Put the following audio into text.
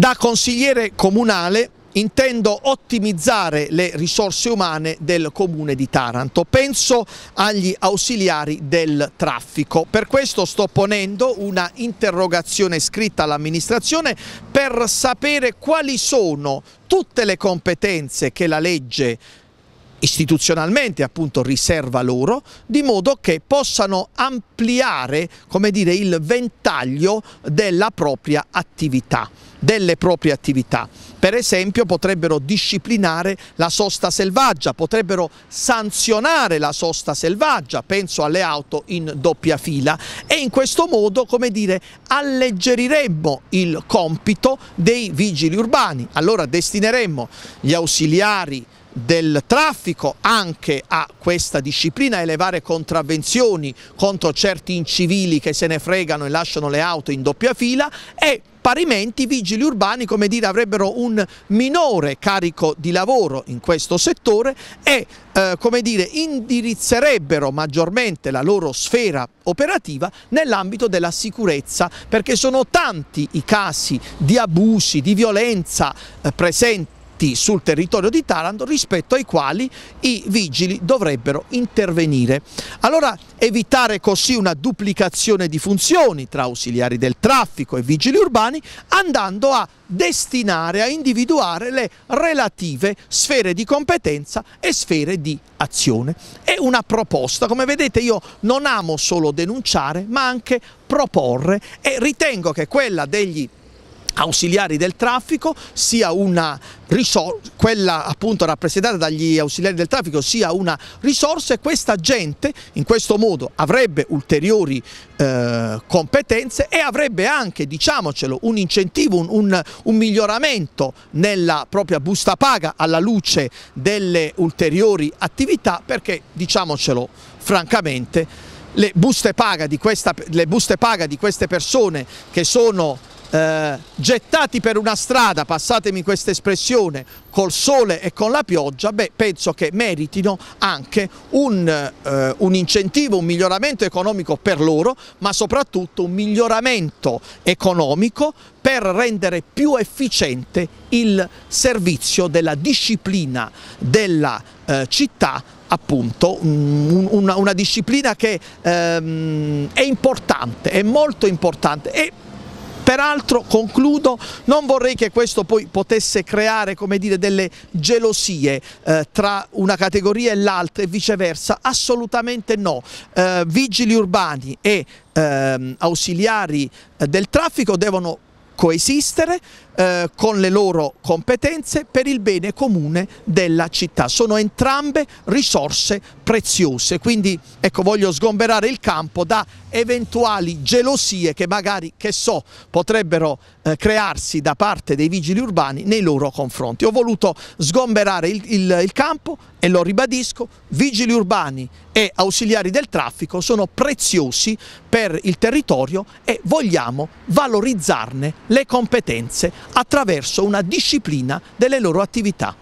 Da consigliere comunale intendo ottimizzare le risorse umane del comune di Taranto. Penso agli ausiliari del traffico. Per questo sto ponendo una interrogazione scritta all'amministrazione per sapere quali sono tutte le competenze che la legge istituzionalmente appunto riserva loro, di modo che possano ampliare come dire, il ventaglio della propria attività, delle proprie attività. Per esempio potrebbero disciplinare la sosta selvaggia, potrebbero sanzionare la sosta selvaggia, penso alle auto in doppia fila e in questo modo, come dire, alleggeriremmo il compito dei vigili urbani. Allora destineremmo gli ausiliari del traffico anche a questa disciplina, elevare contravvenzioni contro certi incivili che se ne fregano e lasciano le auto in doppia fila e parimenti i vigili urbani come dire, avrebbero un minore carico di lavoro in questo settore e eh, come dire, indirizzerebbero maggiormente la loro sfera operativa nell'ambito della sicurezza perché sono tanti i casi di abusi, di violenza eh, presenti sul territorio di Taranto rispetto ai quali i vigili dovrebbero intervenire. Allora evitare così una duplicazione di funzioni tra ausiliari del traffico e vigili urbani andando a destinare, a individuare le relative sfere di competenza e sfere di azione. È una proposta, come vedete io non amo solo denunciare ma anche proporre e ritengo che quella degli ausiliari del traffico sia una risorsa, quella appunto rappresentata dagli ausiliari del traffico sia una risorsa e questa gente in questo modo avrebbe ulteriori eh, competenze e avrebbe anche, diciamocelo, un incentivo, un, un, un miglioramento nella propria busta paga alla luce delle ulteriori attività perché, diciamocelo francamente, le buste paga di, questa, le buste paga di queste persone che sono eh, gettati per una strada, passatemi questa espressione, col sole e con la pioggia, beh, penso che meritino anche un, eh, un, incentivo, un miglioramento economico per loro, ma soprattutto un miglioramento economico per rendere più efficiente il servizio della disciplina della eh, città appunto un, una, una, disciplina che ehm, è importante, è molto importante e Peraltro, concludo, non vorrei che questo poi potesse creare dire, delle gelosie eh, tra una categoria e l'altra e viceversa, assolutamente no. Eh, vigili urbani e eh, ausiliari eh, del traffico devono coesistere eh, con le loro competenze per il bene comune della città. Sono entrambe risorse preziose, quindi ecco, voglio sgomberare il campo da eventuali gelosie che magari, che so, potrebbero eh, crearsi da parte dei vigili urbani nei loro confronti. Ho voluto sgomberare il, il, il campo e lo ribadisco, vigili urbani e ausiliari del traffico sono preziosi per il territorio e vogliamo valorizzarne le competenze attraverso una disciplina delle loro attività.